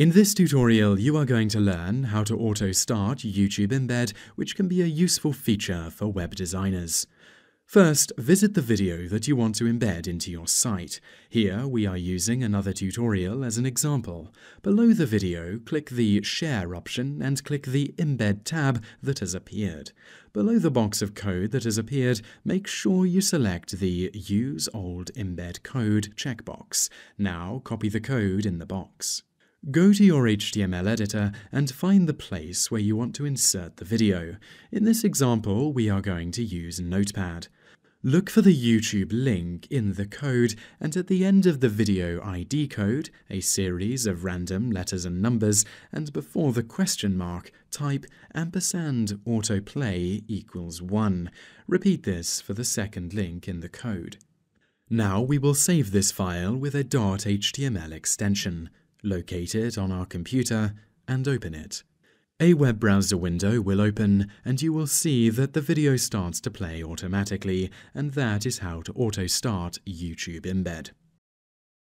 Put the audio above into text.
In this tutorial, you are going to learn how to auto-start YouTube Embed, which can be a useful feature for web designers. First, visit the video that you want to embed into your site. Here, we are using another tutorial as an example. Below the video, click the Share option and click the Embed tab that has appeared. Below the box of code that has appeared, make sure you select the Use Old Embed Code checkbox. Now, copy the code in the box. Go to your HTML editor and find the place where you want to insert the video. In this example, we are going to use Notepad. Look for the YouTube link in the code, and at the end of the video ID code, a series of random letters and numbers, and before the question mark, type ampersand autoplay equals 1. Repeat this for the second link in the code. Now we will save this file with a .html extension locate it on our computer, and open it. A web browser window will open and you will see that the video starts to play automatically and that is how to auto-start YouTube Embed.